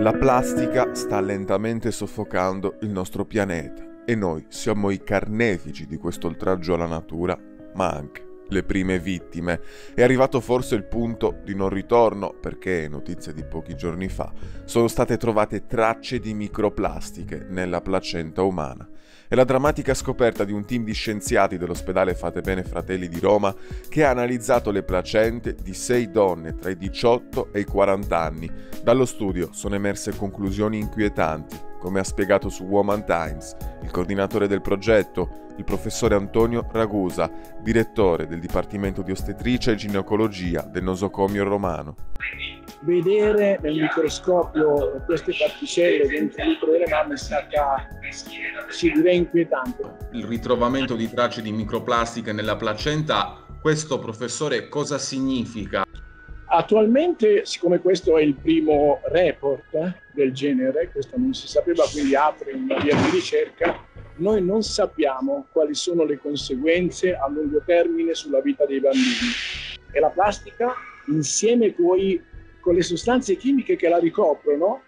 La plastica sta lentamente soffocando il nostro pianeta e noi siamo i carnefici di questo oltraggio alla natura, ma anche le prime vittime. È arrivato forse il punto di non ritorno perché, notizie di pochi giorni fa, sono state trovate tracce di microplastiche nella placenta umana. È la drammatica scoperta di un team di scienziati dell'ospedale Fate Bene Fratelli di Roma che ha analizzato le placente di sei donne tra i 18 e i 40 anni. Dallo studio sono emerse conclusioni inquietanti come ha spiegato su Woman Times il coordinatore del progetto, il professore Antonio Ragusa, direttore del Dipartimento di Ostetricia e Ginecologia del nosocomio romano. Vedere nel microscopio queste particelle dentro l'utero delle mamme è stata, si direi, inquietante. Il ritrovamento di tracce di microplastiche nella placenta, questo professore cosa significa? Attualmente, siccome questo è il primo report eh, del genere, questo non si sapeva, quindi apre una via di ricerca, noi non sappiamo quali sono le conseguenze a lungo termine sulla vita dei bambini. E la plastica, insieme coi, con le sostanze chimiche che la ricoprono,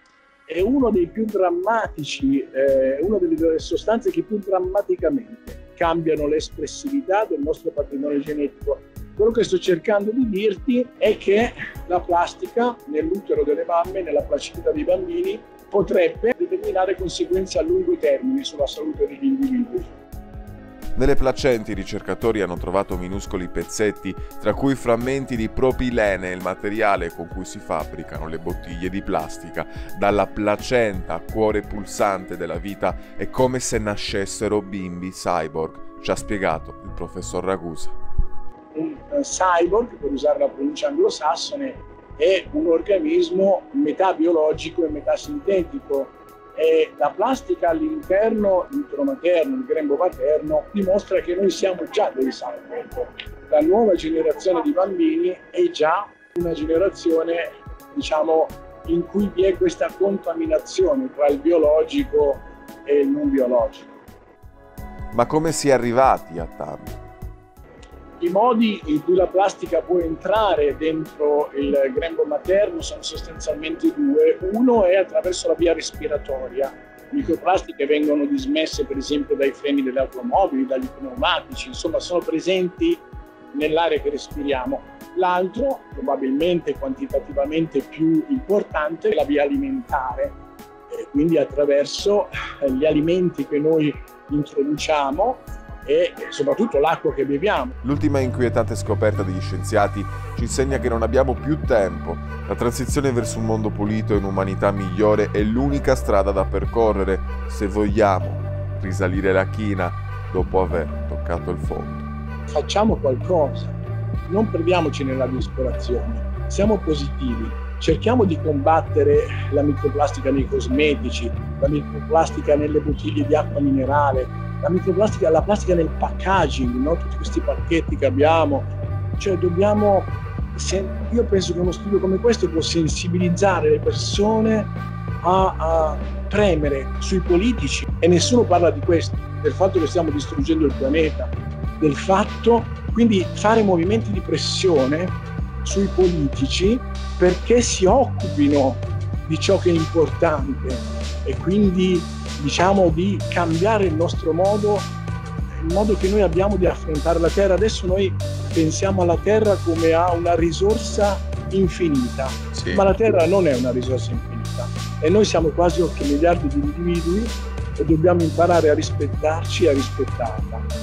è uno dei più drammatici, eh, una delle sostanze che più drammaticamente cambiano l'espressività del nostro patrimonio genetico quello che sto cercando di dirti è che la plastica nell'utero delle mamme, nella placenta dei bambini, potrebbe determinare conseguenze a lungo termine sulla salute degli individui. Nelle placente i ricercatori hanno trovato minuscoli pezzetti, tra cui frammenti di propilene, il materiale con cui si fabbricano le bottiglie di plastica. Dalla placenta, cuore pulsante della vita, è come se nascessero bimbi cyborg, ci ha spiegato il professor Ragusa un cyborg, per usare la pronuncia anglosassone, è un organismo metà biologico e metà sintetico. E la plastica all'interno l'utero materno, il grembo materno, dimostra che noi siamo già dei cyborg. La nuova generazione di bambini è già una generazione, diciamo, in cui vi è questa contaminazione tra il biologico e il non biologico. Ma come si è arrivati a tanto? I modi in cui la plastica può entrare dentro il grembo materno sono sostanzialmente due. Uno è attraverso la via respiratoria. Microplastiche vengono dismesse per esempio dai freni delle automobili, dagli pneumatici, insomma sono presenti nell'aria che respiriamo. L'altro, probabilmente quantitativamente più importante, è la via alimentare, quindi attraverso gli alimenti che noi introduciamo e soprattutto l'acqua che beviamo. L'ultima inquietante scoperta degli scienziati ci insegna che non abbiamo più tempo. La transizione verso un mondo pulito e un'umanità migliore è l'unica strada da percorrere se vogliamo risalire la china dopo aver toccato il fondo. Facciamo qualcosa, non perdiamoci nella disperazione, siamo positivi, cerchiamo di combattere la microplastica nei cosmetici, la microplastica nelle bottiglie di acqua minerale, la microplastica, la plastica nel packaging, no? tutti questi pacchetti che abbiamo. Cioè dobbiamo, io penso che uno studio come questo può sensibilizzare le persone a, a premere sui politici e nessuno parla di questo, del fatto che stiamo distruggendo il pianeta, del fatto, quindi fare movimenti di pressione sui politici perché si occupino di ciò che è importante e quindi diciamo di cambiare il nostro modo, il modo che noi abbiamo di affrontare la Terra. Adesso noi pensiamo alla Terra come a una risorsa infinita, sì. ma la Terra non è una risorsa infinita e noi siamo quasi 8 miliardi di individui e dobbiamo imparare a rispettarci e a rispettarla.